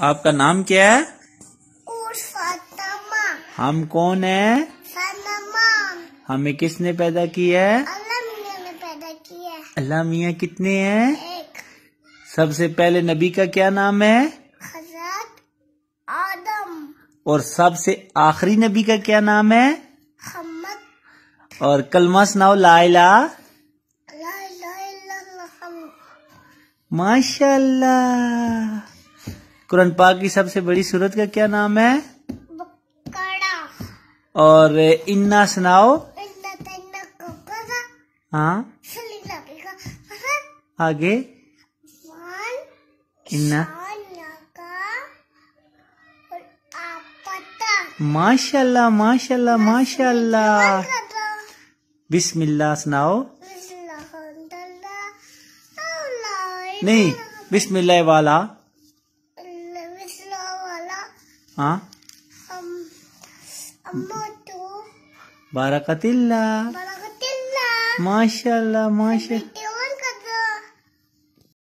आपका नाम क्या है? हम कौन है? हमें किसने पैदा किया है? अल्लाह मियाँ ने पैदा किया अल्लाह मियाँ कितने हैं? सबसे पहले नबी का क्या नाम है? हज़रत आदम। और सबसे आखिरी नबी का क्या नाम है? मोहम्मद। और कलमा सुनाओ लाइला माशाल्लाह। कुरान पाक की सबसे बड़ी सूरत का क्या नाम है? और इन्ना सुनाओ। करा हाँ? आगे। इन्ना। माशाल्लाह माशाल्लाह माशाल्लाह। बिस्मिल्लाह सुनाओ। नहीं नहीं बिस्मिल्लाह वाला। हाँ? तो। बारकतिल्ला। माशाल्लाह माशा